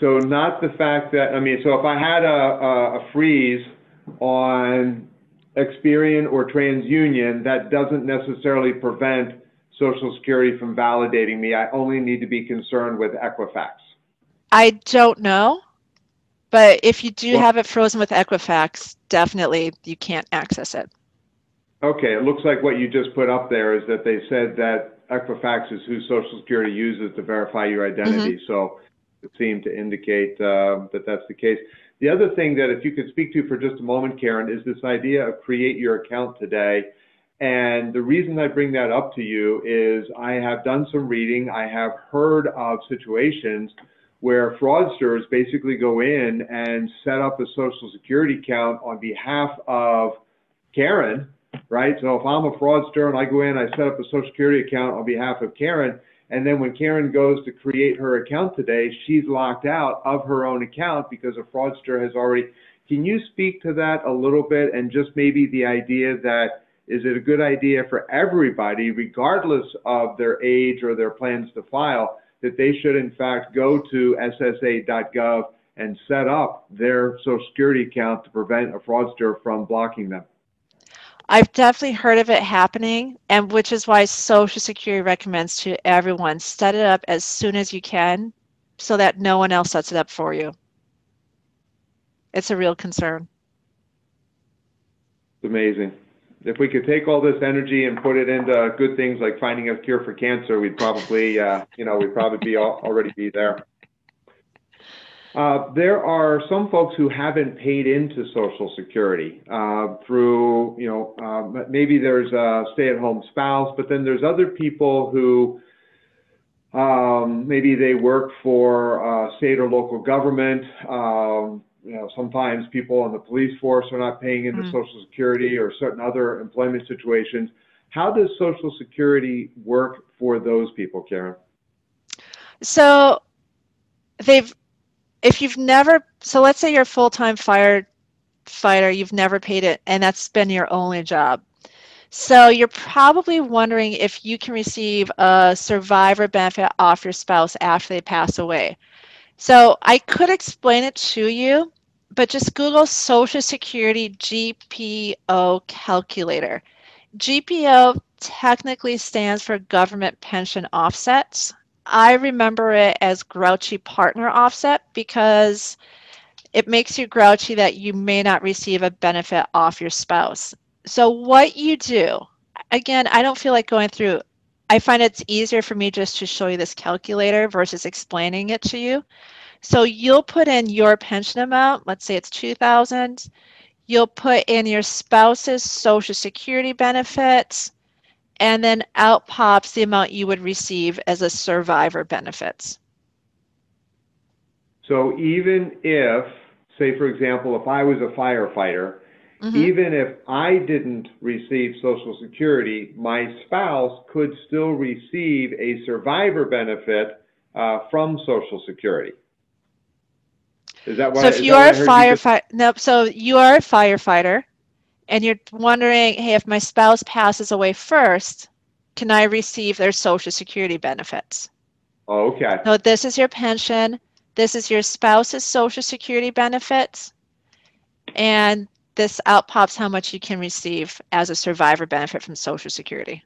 So not the fact that, I mean, so if I had a, a, a freeze on Experian or TransUnion, that doesn't necessarily prevent Social Security from validating me. I only need to be concerned with Equifax. I don't know. But if you do well, have it frozen with Equifax, definitely you can't access it. Okay, it looks like what you just put up there is that they said that Equifax is who Social Security uses to verify your identity. Mm-hmm. So it seemed to indicate uh, that that's the case. The other thing that if you could speak to for just a moment, Karen, is this idea of create your account today. And the reason I bring that up to you is I have done some reading. I have heard of situations where fraudsters basically go in and set up a social security account on behalf of Karen, right? So if I'm a fraudster and I go in, I set up a social security account on behalf of Karen, and then when Karen goes to create her account today, she's locked out of her own account because a fraudster has already. Can you speak to that a little bit and just maybe the idea that is it a good idea for everybody, regardless of their age or their plans to file, that they should in fact go to ssa.gov and set up their Social Security account to prevent a fraudster from blocking them. I've definitely heard of it happening, and which is why Social Security recommends to everyone set it up as soon as you can so that no one else sets it up for you. It's a real concern. It's amazing if we could take all this energy and put it into good things like finding a cure for cancer, we'd probably, uh, you know, we'd probably be all, already be there. Uh, there are some folks who haven't paid into Social Security uh, through, you know, uh, maybe there's a stay-at-home spouse, but then there's other people who um, maybe they work for state or local government. Um, you know, sometimes people in the police force are not paying into Mhm. Social Security or certain other employment situations. How does Social Security work for those people, Karen? So they've, if you've never, so let's say you're a full-time firefighter, you've never paid it, and that's been your only job. So you're probably wondering if you can receive a survivor benefit off your spouse after they pass away. So I could explain it to you, but just Google Social Security GPO calculator. GPO technically stands for Government Pension Offsets. I remember it as grouchy partner offset because it makes you grouchy that you may not receive a benefit off your spouse. So what you do, again, I don't feel like going through, I find it's easier for me just to show you this calculator versus explaining it to you. So you'll put in your pension amount, let's say it's 2000 you'll put in your spouse's social security benefits, and then out pops the amount you would receive as a survivor benefits. So even if, say, for example, if I was a firefighter, Mhm. even if I didn't receive Social Security, my spouse could still receive a survivor benefit uh, from Social Security. Is that what? So if you are a a I heard you just- firefighter, nope. So you are a firefighter, and you're wondering, hey, if my spouse passes away first, can I receive their social security benefits? Oh, okay. So this is your pension. This is your spouse's social security benefits, and this out pops how much you can receive as a survivor benefit from social security.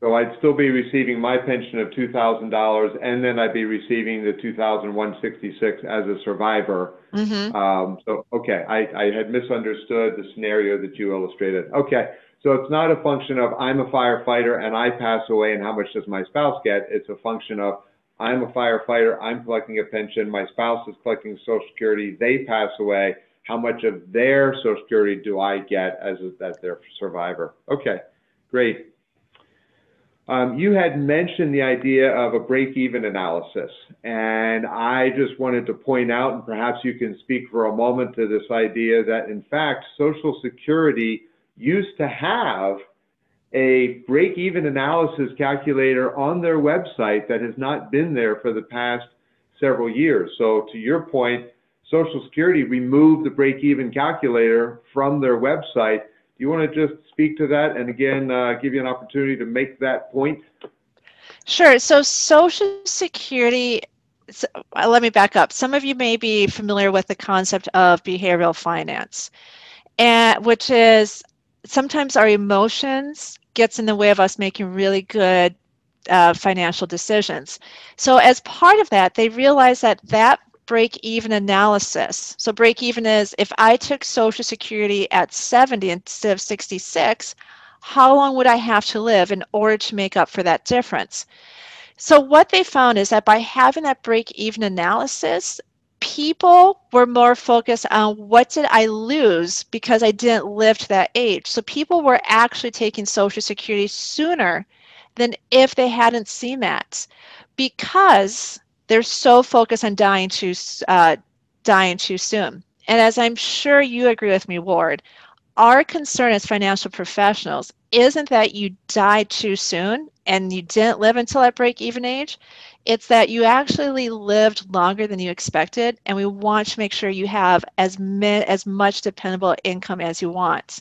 So I'd still be receiving my pension of two thousand dollars, and then I'd be receiving the two thousand one sixty-six as a survivor. Mm-hmm. Um, so, okay, I, I had misunderstood the scenario that you illustrated. Okay, so it's not a function of I'm a firefighter and I pass away and how much does my spouse get? It's a function of I'm a firefighter, I'm collecting a pension, my spouse is collecting Social Security, they pass away. How much of their Social Security do I get as a, as their survivor? Okay, great. Um, you had mentioned the idea of a break-even analysis, and I just wanted to point out, and perhaps you can speak for a moment to this idea that, in fact, Social Security used to have a break-even analysis calculator on their website that has not been there for the past several years. So, to your point, Social Security removed the break-even calculator from their website you want to just speak to that and again uh, give you an opportunity to make that point? Sure. So Social Security, so, uh, let me back up. Some of you may be familiar with the concept of behavioral finance, and which is sometimes our emotions gets in the way of us making really good uh, financial decisions. So as part of that, they realize that that break even analysis. So break even is if I took Social Security at 70 instead of 66, how long would I have to live in order to make up for that difference? So what they found is that by having that break even analysis, people were more focused on what did I lose because I didn't live to that age. So people were actually taking Social Security sooner than if they hadn't seen that because they're so focused on dying too uh, dying too soon. And as I'm sure you agree with me, Ward, our concern as financial professionals isn't that you died too soon and you didn't live until that break even age. It's that you actually lived longer than you expected, and we want to make sure you have as, mi- as much dependable income as you want.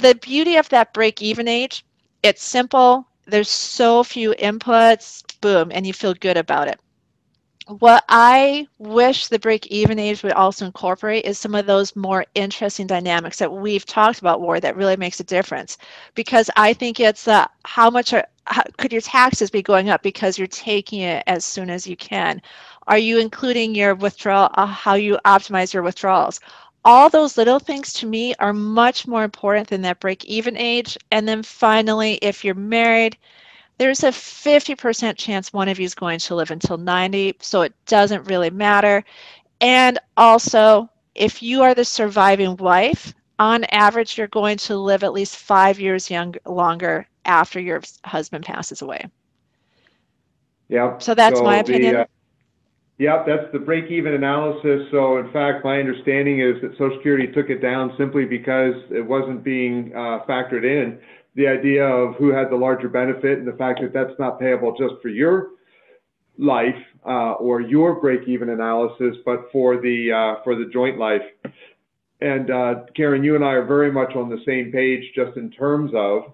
The beauty of that break even age, it's simple. There's so few inputs, boom, and you feel good about it what I wish the break even age would also incorporate is some of those more interesting dynamics that we've talked about, Ward, that really makes a difference. Because I think it's uh, how much are, how, could your taxes be going up because you're taking it as soon as you can? Are you including your withdrawal, uh, how you optimize your withdrawals? All those little things to me are much more important than that break even age. And then finally, if you're married, there's a 50% chance one of you is going to live until 90, so it doesn't really matter. And also, if you are the surviving wife, on average, you're going to live at least five years young, longer after your husband passes away. Yeah. So that's my the, opinion. uh, Yep, that's the break-even analysis. So in fact, my understanding is that Social Security took it down simply because it wasn't being uh, factored in. The idea of who had the larger benefit and the fact that that's not payable just for your life uh, or your break-even analysis, but for the uh, for the joint life. And uh, Karen, you and I are very much on the same page just in terms of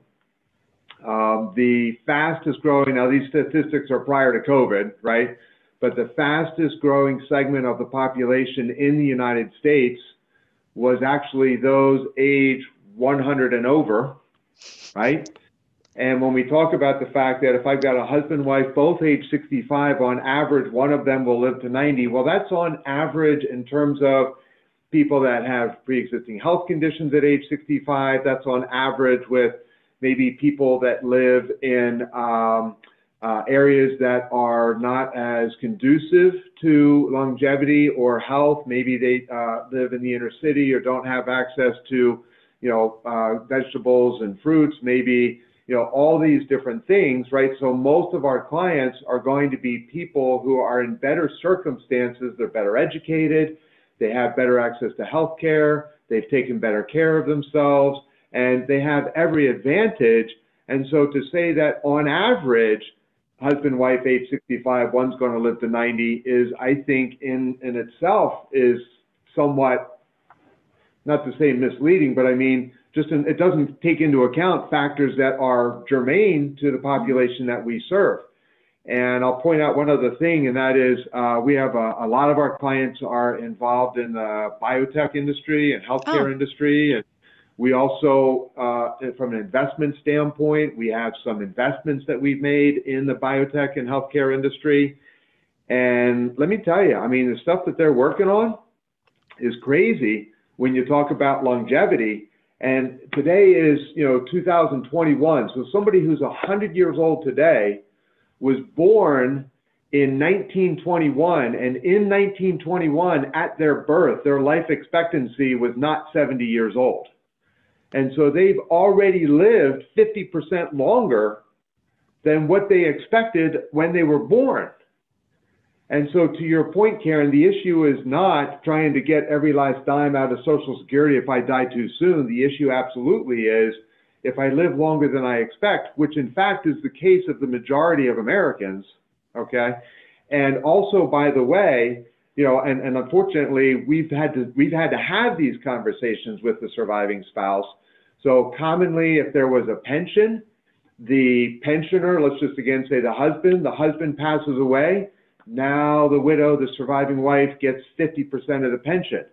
um, the fastest growing. Now these statistics are prior to COVID, right? but the fastest growing segment of the population in the United States was actually those age 100 and over, right? And when we talk about the fact that if I've got a husband, wife, both age 65, on average, one of them will live to 90. Well, that's on average in terms of people that have pre-existing health conditions at age 65. That's on average with maybe people that live in um, uh, areas that are not as conducive to longevity or health. Maybe they uh, live in the inner city or don't have access to, you know, uh, vegetables and fruits. Maybe, you know, all these different things, right? So most of our clients are going to be people who are in better circumstances. They're better educated. They have better access to health care. They've taken better care of themselves and they have every advantage. And so to say that on average, husband, wife, age 65, one's going to live to 90 is, I think, in, in itself is somewhat, not to say misleading, but I mean, just in, it doesn't take into account factors that are germane to the population that we serve. And I'll point out one other thing, and that is uh, we have a, a, lot of our clients are involved in the biotech industry and healthcare oh. industry, and we also, uh, from an investment standpoint, we have some investments that we've made in the biotech and healthcare industry. And let me tell you, I mean, the stuff that they're working on is crazy when you talk about longevity. And today is, you know, 2021. So somebody who's 100 years old today was born in 1921. And in 1921, at their birth, their life expectancy was not 70 years old. And so they've already lived 50% longer than what they expected when they were born. And so, to your point, Karen, the issue is not trying to get every last dime out of Social Security if I die too soon. The issue absolutely is if I live longer than I expect, which in fact is the case of the majority of Americans. Okay. And also, by the way, you know, and, and unfortunately, we've had to we've had to have these conversations with the surviving spouse so commonly, if there was a pension, the pensioner, let's just again say the husband, the husband passes away. Now the widow, the surviving wife, gets 50% of the pension.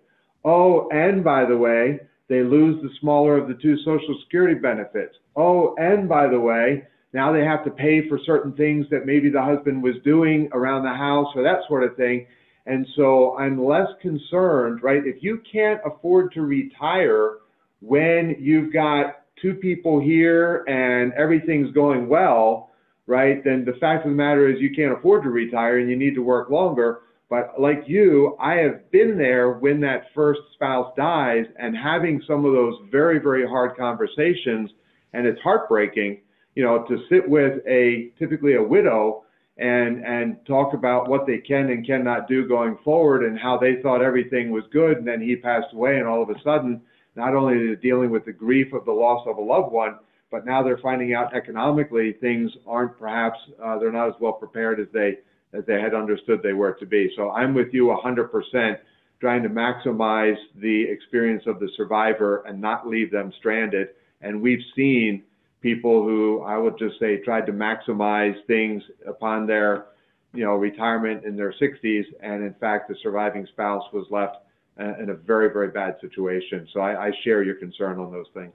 Oh, and by the way, they lose the smaller of the two Social Security benefits. Oh, and by the way, now they have to pay for certain things that maybe the husband was doing around the house or that sort of thing. And so I'm less concerned, right? If you can't afford to retire, when you've got two people here and everything's going well, right, then the fact of the matter is you can't afford to retire and you need to work longer. But like you, I have been there when that first spouse dies and having some of those very, very hard conversations. And it's heartbreaking, you know, to sit with a typically a widow and and talk about what they can and cannot do going forward and how they thought everything was good and then he passed away and all of a sudden not only they dealing with the grief of the loss of a loved one, but now they're finding out economically things aren't perhaps uh, they're not as well prepared as they as they had understood they were to be. So I'm with you 100%, trying to maximize the experience of the survivor and not leave them stranded. And we've seen people who I would just say tried to maximize things upon their you know retirement in their 60s, and in fact the surviving spouse was left in a very, very bad situation. So I, I share your concern on those things.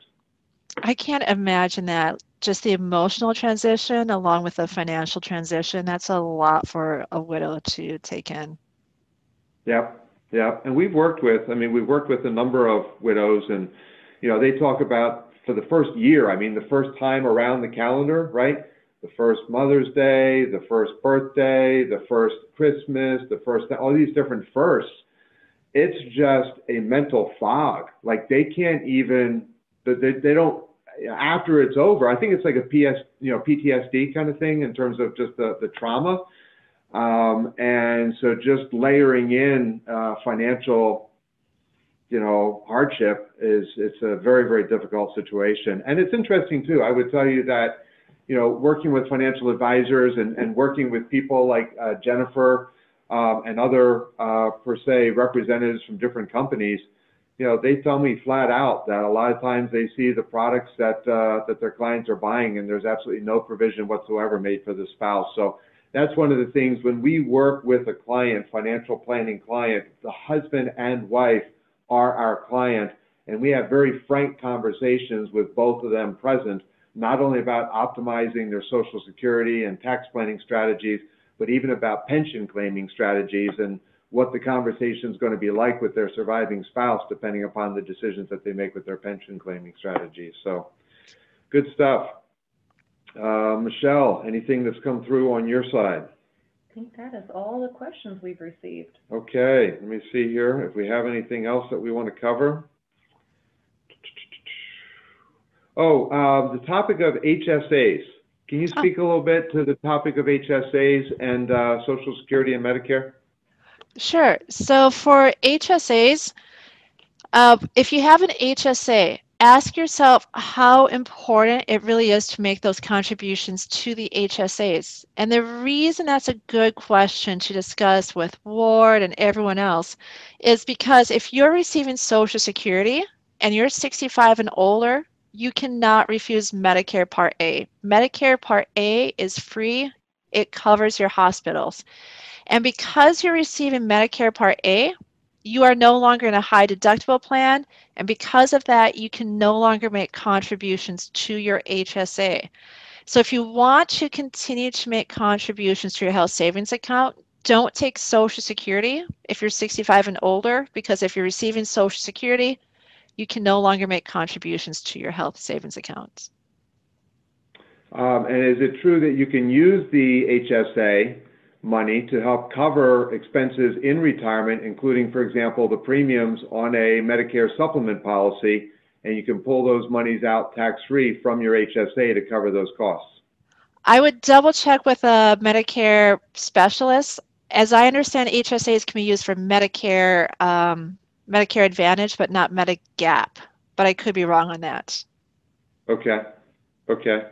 I can't imagine that. Just the emotional transition along with the financial transition, that's a lot for a widow to take in. Yep. Yeah. And we've worked with, I mean, we've worked with a number of widows and, you know, they talk about for the first year, I mean, the first time around the calendar, right? The first Mother's Day, the first birthday, the first Christmas, the first, all these different firsts it's just a mental fog. Like they can't even, they, they don't, after it's over, I think it's like a PS, you know, PTSD kind of thing in terms of just the, the trauma. Um, and so just layering in uh, financial, you know, hardship is it's a very very difficult situation. And it's interesting too. I would tell you that, you know, working with financial advisors and, and working with people like uh, Jennifer um, and other uh, per se representatives from different companies, you know, they tell me flat out that a lot of times they see the products that uh, that their clients are buying, and there's absolutely no provision whatsoever made for the spouse. So that's one of the things when we work with a client, financial planning client, the husband and wife are our client, and we have very frank conversations with both of them present, not only about optimizing their social security and tax planning strategies, but even about pension claiming strategies and what the conversation is going to be like with their surviving spouse, depending upon the decisions that they make with their pension claiming strategies. So, good stuff. Uh, Michelle, anything that's come through on your side? I think that is all the questions we've received. Okay, let me see here if we have anything else that we want to cover. Oh, uh, the topic of HSAs. Can you speak a little bit to the topic of HSAs and uh, Social Security and Medicare? Sure. So for HSAs, uh, if you have an HSA, ask yourself how important it really is to make those contributions to the HSAs. And the reason that's a good question to discuss with Ward and everyone else is because if you're receiving Social Security and you're 65 and older, you cannot refuse Medicare Part A. Medicare Part A is free, it covers your hospitals. And because you're receiving Medicare Part A, you are no longer in a high deductible plan. And because of that, you can no longer make contributions to your HSA. So if you want to continue to make contributions to your health savings account, don't take Social Security if you're 65 and older, because if you're receiving Social Security, you can no longer make contributions to your health savings accounts. Um, and is it true that you can use the HSA money to help cover expenses in retirement, including, for example, the premiums on a Medicare supplement policy, and you can pull those monies out tax-free from your HSA to cover those costs? I would double check with a Medicare specialist. As I understand, HSAs can be used for Medicare um, Medicare Advantage, but not Medigap. But I could be wrong on that. Okay. Okay.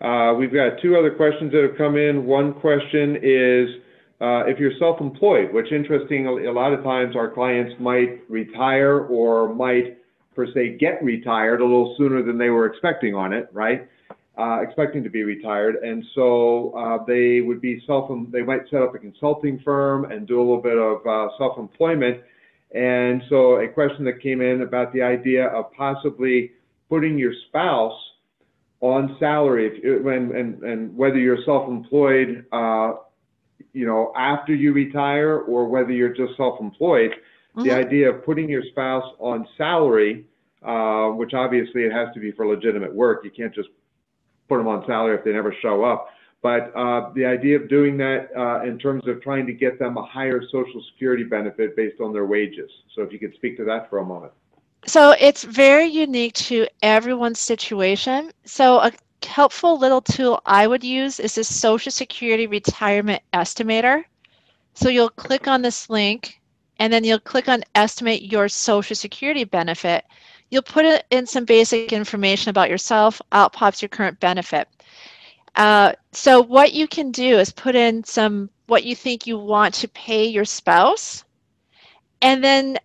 Uh, we've got two other questions that have come in. One question is uh, if you're self-employed, which interesting, a lot of times our clients might retire or might per se get retired a little sooner than they were expecting on it, right? Uh, expecting to be retired, and so uh, they would be self. They might set up a consulting firm and do a little bit of uh, self-employment. And so, a question that came in about the idea of possibly putting your spouse on salary. If, when and, and whether you're self-employed uh, you know after you retire or whether you're just self-employed the idea of putting your spouse on salary uh, which obviously it has to be for legitimate work. You can't just put them on salary if they never show up. But uh, the idea of doing that uh, in terms of trying to get them a higher social security benefit based on their wages. So if you could speak to that for a moment so it's very unique to everyone's situation. So a helpful little tool I would use is this Social Security Retirement Estimator. So you'll click on this link and then you'll click on estimate your Social Security benefit. You'll put in some basic information about yourself, out pops your current benefit. Uh, so what you can do is put in some what you think you want to pay your spouse and then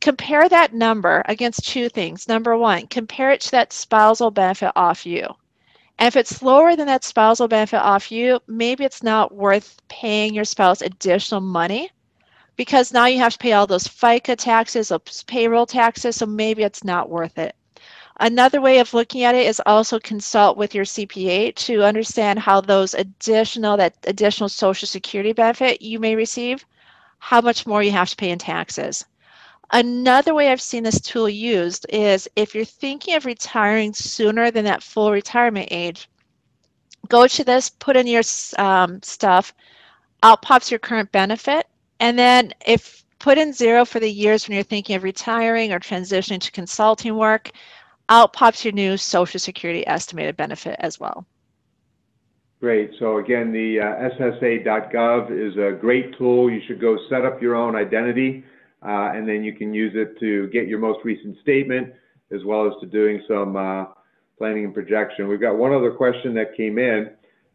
compare that number against two things. Number one, compare it to that spousal benefit off you. And if it's lower than that spousal benefit off you, maybe it's not worth paying your spouse additional money because now you have to pay all those FICA taxes, those payroll taxes, so maybe it's not worth it. Another way of looking at it is also consult with your CPA to understand how those additional, that additional Social Security benefit you may receive, how much more you have to pay in taxes. Another way I've seen this tool used is if you're thinking of retiring sooner than that full retirement age, go to this, put in your um, stuff, out pops your current benefit, and then if put in zero for the years when you're thinking of retiring or transitioning to consulting work, out pops your new Social Security estimated benefit as well. Great. So again, the uh, SSA.gov is a great tool. You should go set up your own identity, uh, and then you can use it to get your most recent statement, as well as to doing some uh, planning and projection. We've got one other question that came in,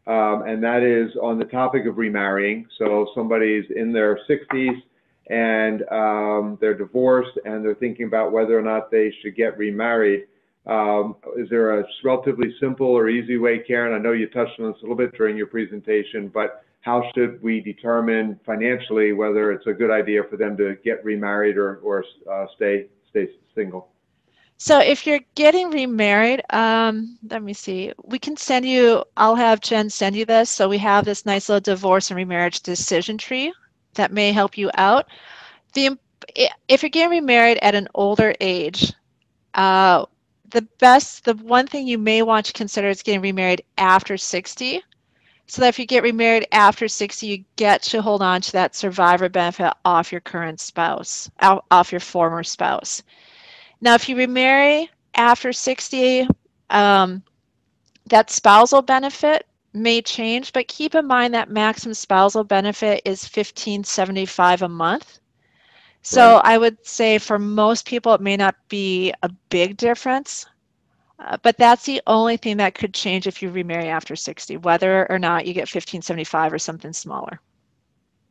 um, and that is on the topic of remarrying. So somebody's in their 60s and um, they're divorced and they're thinking about whether or not they should get remarried. Um, is there a relatively simple or easy way, Karen? I know you touched on this a little bit during your presentation, but how should we determine financially whether it's a good idea for them to get remarried or, or uh, stay stay single? So if you're getting remarried, um, let me see. We can send you. I'll have Jen send you this. So we have this nice little divorce and remarriage decision tree that may help you out. The if you're getting remarried at an older age, uh, the best, the one thing you may want to consider is getting remarried after 60. So that if you get remarried after 60, you get to hold on to that survivor benefit off your current spouse, off your former spouse. Now, if you remarry after 60, um, that spousal benefit may change, but keep in mind that maximum spousal benefit is 1575 a month. So right. I would say for most people, it may not be a big difference, uh, but that's the only thing that could change if you remarry after 60, whether or not you get 1575 or something smaller.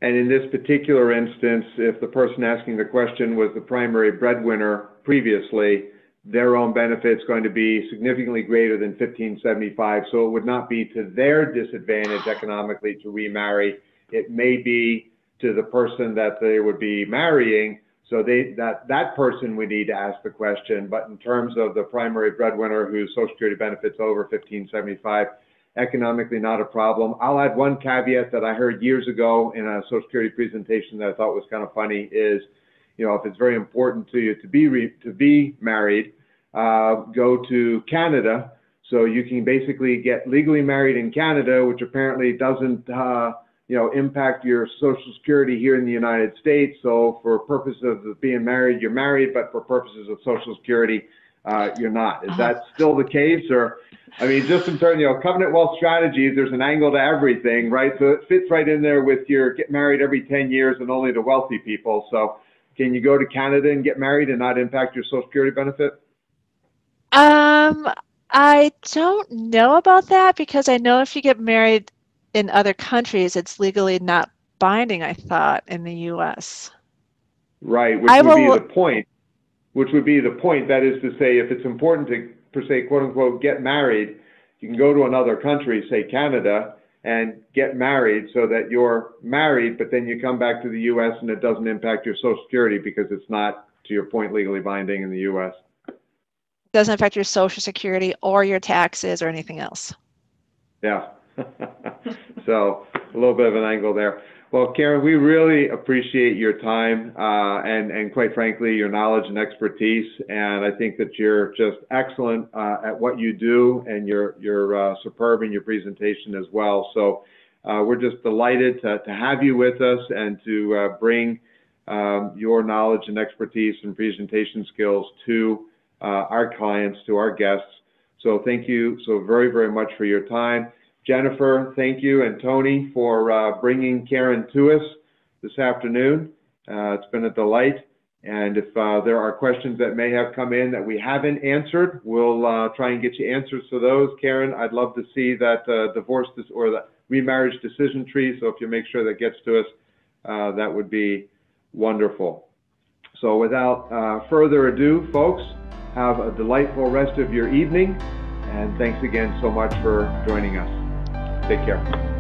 And in this particular instance, if the person asking the question was the primary breadwinner previously, their own benefit's going to be significantly greater than 1575. So it would not be to their disadvantage economically to remarry. It may be to the person that they would be marrying. So they, that, that person would need to ask the question. But in terms of the primary breadwinner whose Social Security benefits over 1575, economically not a problem. I'll add one caveat that I heard years ago in a Social Security presentation that I thought was kind of funny is, you know, if it's very important to you to be re- to be married, uh, go to Canada. So you can basically get legally married in Canada, which apparently doesn't uh, you know, impact your Social Security here in the United States. So for purposes of being married, you're married, but for purposes of Social Security, uh, you're not. Is uh-huh. that still the case? Or, I mean, just in terms, you know, Covenant Wealth Strategies, there's an angle to everything, right? So it fits right in there with your get married every 10 years and only to wealthy people. So can you go to Canada and get married and not impact your Social Security benefit? Um, I don't know about that because I know if you get married in other countries, it's legally not binding, I thought, in the US. Right, which I would will... be the point. Which would be the point. That is to say, if it's important to, per se, quote unquote, get married, you can go to another country, say Canada, and get married so that you're married, but then you come back to the US and it doesn't impact your Social Security because it's not, to your point, legally binding in the US. Doesn't affect your Social Security or your taxes or anything else. Yeah. so a little bit of an angle there. Well, Karen, we really appreciate your time uh, and, and quite frankly, your knowledge and expertise. And I think that you're just excellent uh, at what you do and you're, you're uh, superb in your presentation as well. So uh, we're just delighted to, to have you with us and to uh, bring um, your knowledge and expertise and presentation skills to uh, our clients, to our guests. So thank you so very, very much for your time. Jennifer, thank you, and Tony for uh, bringing Karen to us this afternoon. Uh, it's been a delight. And if uh, there are questions that may have come in that we haven't answered, we'll uh, try and get you answers to those. Karen, I'd love to see that uh, divorce or the remarriage decision tree. So if you make sure that gets to us, uh, that would be wonderful. So without further ado, folks, have a delightful rest of your evening. And thanks again so much for joining us. Take care.